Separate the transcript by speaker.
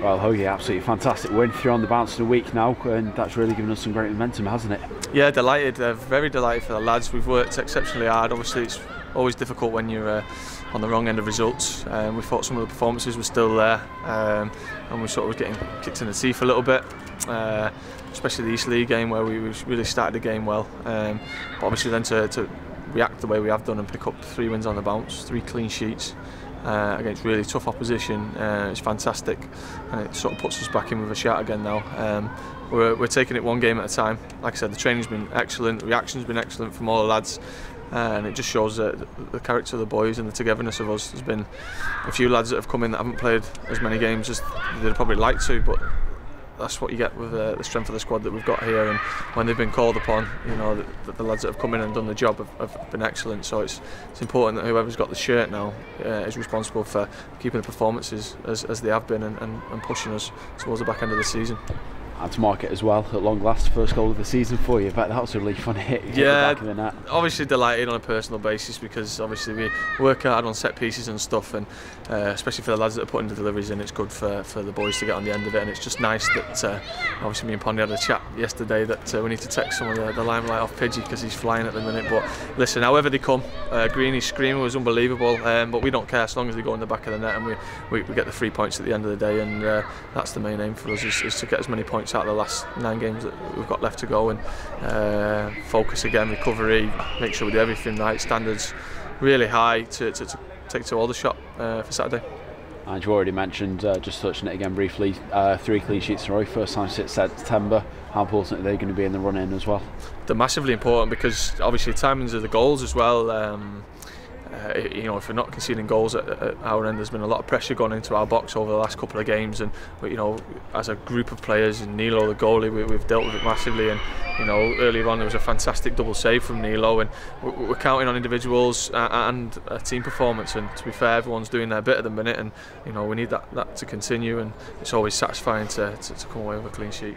Speaker 1: Well, Hoagie, absolutely fantastic win. Three on the bounce in a week now, and that's really given us some great momentum, hasn't it?
Speaker 2: Yeah, delighted. Uh, very delighted for the lads. We've worked exceptionally hard. Obviously, it's always difficult when you're uh, on the wrong end of results. Um, we thought some of the performances were still there, um, and we sort of getting kicked in the teeth a little bit. Uh, especially the Eastleigh game where we really started the game well. Um, but obviously then to, to react the way we have done and pick up three wins on the bounce, three clean sheets uh, against really tough opposition. Uh, it's fantastic, and it sort of puts us back in with a shout again now. Um, we're, we're taking it one game at a time. Like I said, the training's been excellent, the reaction's been excellent from all the lads. Uh, and it just shows that the character of the boys and the togetherness of us. There's been a few lads that have come in that haven't played as many games as they'd probably like to, but that's what you get with uh, the strength of the squad that we've got here. And when they've been called upon, you know, the, the lads that have come in and done the job have, have, been excellent. So it's it's important that whoever's got the shirt now uh, is responsible for keeping the performances as, as they have been and, and, and pushing us towards the back end of the season
Speaker 1: and to mark it as well at long last. First goal of the season for you. But that was a fun hit, hit
Speaker 2: yeah obviously delighted on a personal basis because obviously we work hard on set pieces and stuff and uh, especially for the lads that are putting the deliveries in it's good for, for the boys to get on the end of it. And it's just nice that uh, obviously me and Pondy had a chat yesterday that uh, we need to take some of the, the limelight off Pidgey because he's flying at the minute. But listen however they come uh, Greeny's screaming was unbelievable um, but we don't care as long as they go in the back of the net and we, we, we get the three points at the end of the day. And uh, that's the main aim for us is, is to get as many points points out of the last nine games that we've got left to go and uh, focus again, recovery, make sure we do everything right, standards really high to, to, to take to Aldershot uh, for Saturday.
Speaker 1: And you already mentioned, uh, just touching it again briefly, uh, three clean sheets in a row, first time since September. How important are they going to be in the run in as well?
Speaker 2: They're massively important because obviously timings of the goals as well. Um, uh, you know, if we're not conceding goals at, at, our end, there's been a lot of pressure gone into our box over the last couple of games, and you know, as a group of players, and Nilo, the goalie, we, have dealt with it massively. And you know, earlier on there was a fantastic double save from Nilo, and we're, counting on individuals and a team performance. And to be fair, everyone's doing their bit at the minute, and you know, we need that, that to continue. And it's always satisfying to, to, to come away with a clean sheet.